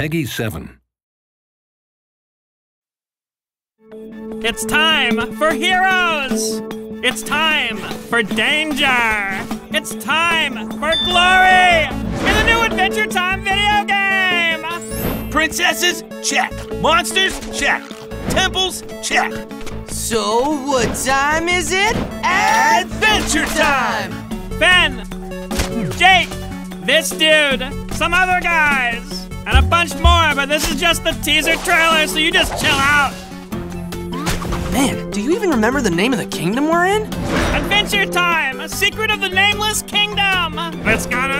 PEGI 7. It's time for heroes! It's time for danger! It's time for glory! In the new Adventure Time video game! Princesses? Check. Monsters? Check. Temples? Check. So, what time is it? Adventure time! Finn! Jake! This dude! Some other guys! But this is just the teaser trailer, so you just chill out! Man, do you even remember the name of the kingdom we're in? Adventure Time! A secret of the Nameless Kingdom! It's gonna be amazing!